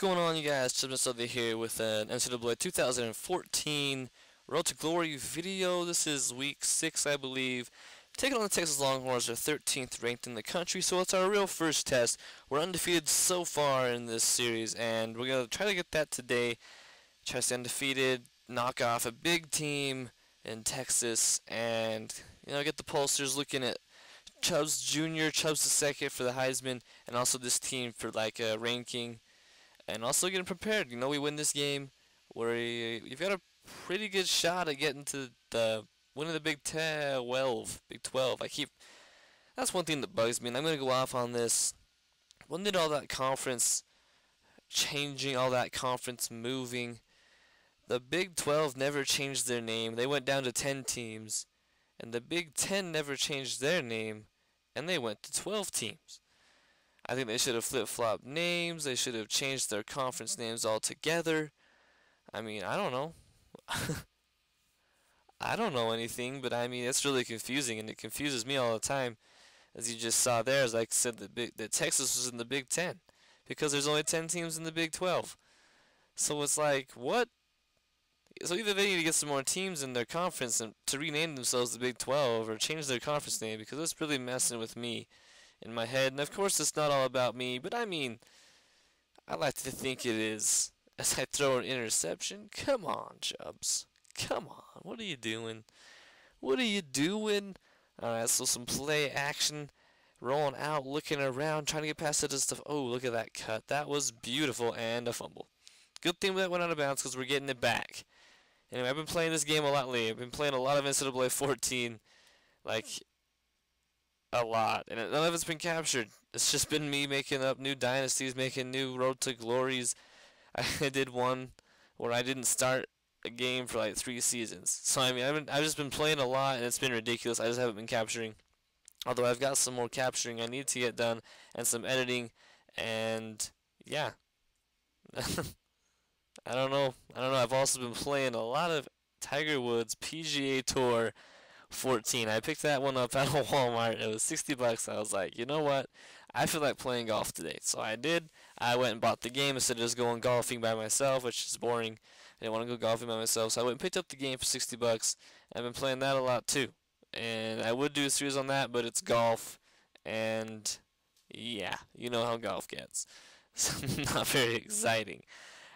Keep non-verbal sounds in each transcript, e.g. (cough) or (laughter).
going on, you guys? Chip Sylvia here with uh, an NCAA 2014 Road to Glory video. This is week six, I believe. Taking on the Texas Longhorns, they're 13th ranked in the country, so it's our real first test. We're undefeated so far in this series, and we're gonna try to get that today. Try to stay undefeated, knock off a big team in Texas, and you know get the pollsters looking at Chubs Jr., Chubs II for the Heisman, and also this team for like a ranking and also getting prepared. You know, we win this game, we you've got a pretty good shot at getting to the winning the Big 12, Big 12. I keep that's one thing that bugs me, and I'm gonna go off on this. When did all that conference changing, all that conference moving? The Big 12 never changed their name. They went down to 10 teams, and the Big 10 never changed their name, and they went to 12 teams. I think they should have flip-flopped names. They should have changed their conference names altogether. I mean, I don't know. (laughs) I don't know anything, but I mean, it's really confusing, and it confuses me all the time. As you just saw there, as I said, that, big, that Texas was in the Big Ten because there's only 10 teams in the Big 12. So it's like, what? So either they need to get some more teams in their conference and to rename themselves the Big 12 or change their conference name because it's really messing with me in my head. And of course, it's not all about me, but I mean, I like to think it is. (laughs) As I throw an interception, come on, Chubs. Come on, what are you doing? What are you doing? Alright, so some play action. Rolling out, looking around, trying to get past it and stuff. Oh, look at that cut. That was beautiful and a fumble. Good thing that went out of bounds because we're getting it back. Anyway, I've been playing this game a lot lately. I've been playing a lot of NCAA 14. Like, a lot. And none of it's been captured. It's just been me making up new dynasties, making new road to glories. (laughs) I did one where I didn't start a game for like three seasons. So I mean, I've, been, I've just been playing a lot, and it's been ridiculous. I just haven't been capturing. Although I've got some more capturing I need to get done, and some editing, and yeah. (laughs) I don't know. I don't know. I've also been playing a lot of Tiger Woods PGA Tour 14. I picked that one up (laughs) at a Walmart. It was 60 bucks. I was like, you know what? I feel like playing golf today. So I did. I went and bought the game instead of just going golfing by myself, which is boring. I didn't want to go golfing by myself. So I went and picked up the game for 60 bucks. I've been playing that a lot too. And I would do a series on that, but it's golf. And yeah, you know how golf gets. (laughs) So (laughs) not very exciting.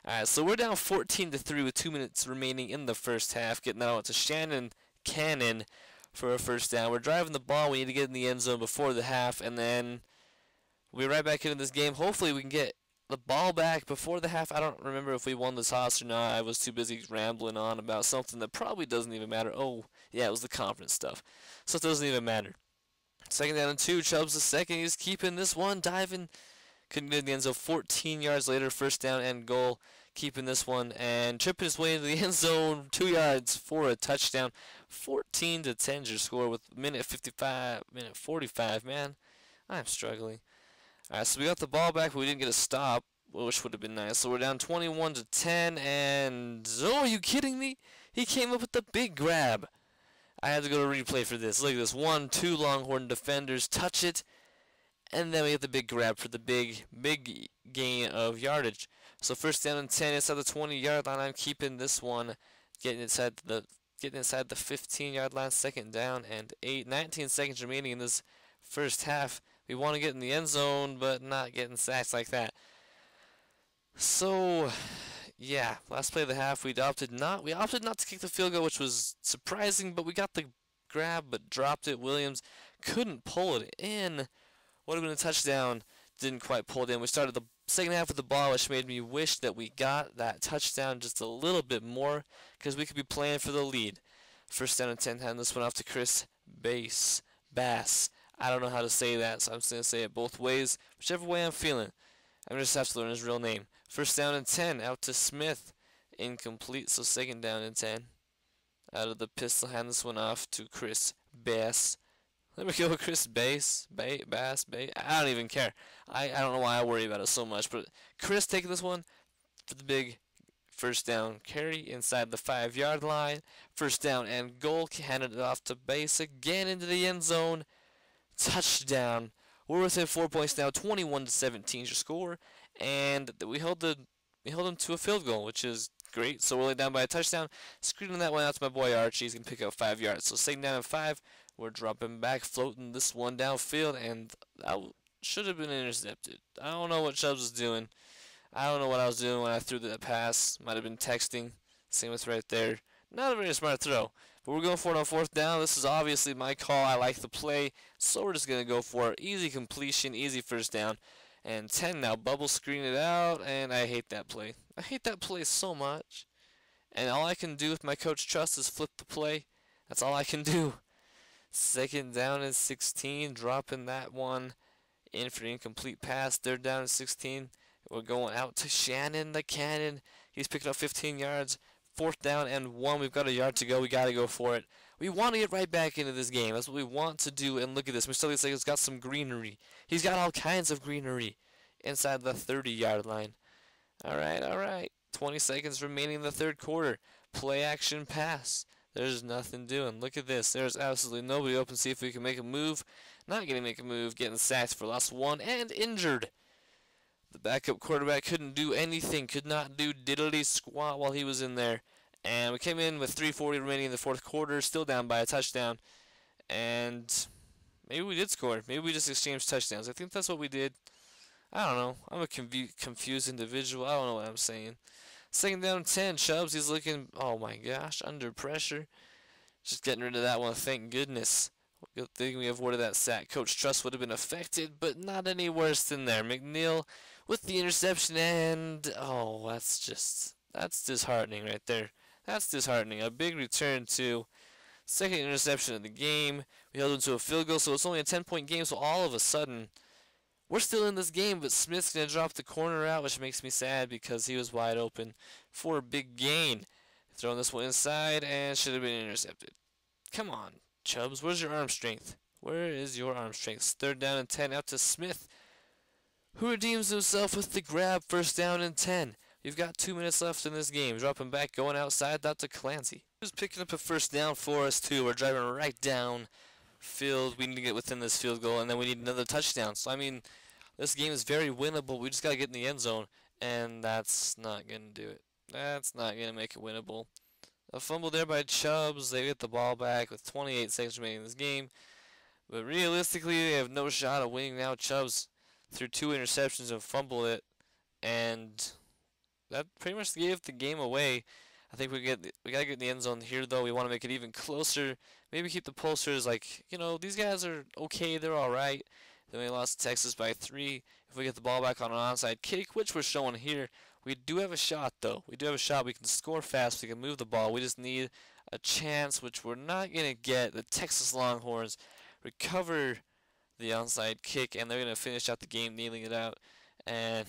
Alright, so we're down 14 to 3 with 2 minutes remaining in the first half. Getting that out to Shannon Cannon for a first down. We're driving the ball. We need to get in the end zone before the half, and then we'll be right back into this game. Hopefully, we can get the ball back before the half. I don't remember if we won the toss or not. I was too busy rambling on about something that probably doesn't even matter. Oh, yeah, it was the conference stuff. So it doesn't even matter. Second down and two. Chubs the second. He's keeping this one, diving. Couldn't get in the end zone. 14 yards later, first down and goal. Keeping this one and tripping his way into the (laughs) end zone. Two yards for a touchdown. 14 to 10 your score with minute 55, minute 45. Man, I'm struggling. All right, so we got the ball back, but we didn't get a stop, which would have been nice. So we're down 21 to 10, and oh, are you kidding me? He came up with the big grab. I had to go to replay for this. Look at this. One, two Longhorn defenders touch it, and then we get the big grab for the big, big gain of yardage. So first down and 10 inside the 20-yard line. I'm keeping this one, getting inside the getting inside the 15-yard line. Second down and eight. 19 seconds remaining in this first half. We want to get in the end zone, but not getting sacks like that. So, yeah, last play of the half, we opted not we opted not to kick the field goal, which was surprising, but we got the grab, but dropped it. Williams couldn't pull it in. Would have been a touchdown. Didn't quite pull it in. We started the second half of the ball, which made me wish that we got that touchdown just a little bit more, because we could be playing for the lead. First down and 10, hand this one off to Chris Bass. Bass. I don't know how to say that, so I'm just going to say it both ways, whichever way I'm feeling. I'm just have to learn his real name. First down and 10, out to Smith. Incomplete, so second down and 10. Out of the pistol, hand this one off to Chris Bass. Let me go Chris Bass, Bay, Bass, Bay. I don't even care. I, I don't know why I worry about it so much, but Chris taking this one for the big first down carry inside the five yard line. First down and goal. Handed it off to Bass again into the end zone. Touchdown. We're within four points now, 21 to 17 your score, and we held the we held them to a field goal, which is great. So we're only down by a touchdown. Screening that one out to my boy Archie. He's going to pick up five yards. So second down and five. We're dropping back, floating this one downfield, and that should have been intercepted. I don't know what Chubs was doing. I don't know what I was doing when I threw that pass. Might have been texting. Same with right there. Not a very smart throw. But we're going for it on fourth down. This is obviously my call. I like the play. So we're just going to go for it. Easy completion, easy first down. And 10 now. Bubble screen it out. And I hate that play. I hate that play so much. And all I can do with my coach trust is flip the play. That's all I can do. Second down and 16. Dropping that one in for incomplete pass. Third down and 16. We're going out to Shannon the Cannon. He's picking up 15 yards. Fourth down and one. We've got a yard to go. We got to go for it. We want to get right back into this game. That's what we want to do. And look at this. Mr. He's got some greenery. He's got all kinds of greenery inside the 30 yard line. All right, all right. 20 seconds remaining in the third quarter. Play action pass. There's nothing doing. Look at this. There's absolutely nobody open. See if we can make a move. Not going to make a move. Getting sacked for loss one and injured. The backup quarterback couldn't do anything, could not do diddly squat while he was in there. And we came in with 340 remaining in the fourth quarter, still down by a touchdown. And maybe we did score. Maybe we just exchanged touchdowns. I think that's what we did. I don't know. I'm a confused individual. I don't know what I'm saying. Second down 10. Chubs, he's looking, oh my gosh, under pressure. Just getting rid of that one, thank goodness. Good thing we avoided that sack. Coach Trust would have been affected, but not any worse than there. McNeil with the interception and oh that's just that's disheartening right there that's disheartening a big return to second interception of the game we held them to a field goal so it's only a 10 point game so all of a sudden we're still in this game but Smith's gonna drop the corner out which makes me sad because he was wide open for a big gain throwing this one inside and should have been intercepted come on Chubs where's your arm strength where is your arm strength third down and 10 out to Smith who redeems himself with the grab first down and 10. You've got two minutes left in this game. Dropping back, going outside, that's to Clancy. Who's picking up a first down for us, too. We're driving right down field. We need to get within this field goal, and then we need another touchdown. So, I mean, this game is very winnable. We just got to get in the end zone, and that's not going to do it. That's not going to make it winnable. A fumble there by Chubs. They get the ball back with 28 seconds remaining in this game. But realistically, they have no shot of winning now. Chubs threw two interceptions and fumbled it, and that pretty much gave the game away. I think we get we gotta get in the end zone here though. We want to make it even closer. Maybe keep the pulsers like you know these guys are okay. They're all right. Then we lost Texas by three. If we get the ball back on an onside kick, which we're showing here, we do have a shot though. We do have a shot. We can score fast. We can move the ball. We just need a chance, which we're not gonna get. The Texas Longhorns recover the onside kick, and they're going to finish out the game kneeling it out. And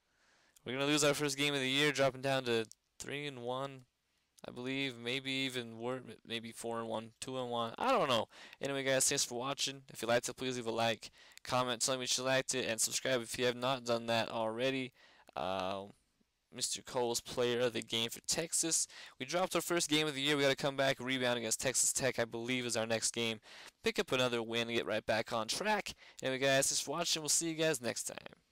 (laughs) we're going to lose our first game of the year, dropping down to 3 and 1, I believe. Maybe even worse, maybe 4 and 1, 2 and 1. I don't know. Anyway, guys, thanks for watching. If you liked it, please leave a like, comment, tell me you liked it, and subscribe if you have not done that already. Uh, Mr. Cole's player of the game for Texas. We dropped our first game of the year. We got to come back, rebound against Texas Tech, I believe, is our next game. Pick up another win and get right back on track. Anyway, guys, thanks for watching. We'll see you guys next time.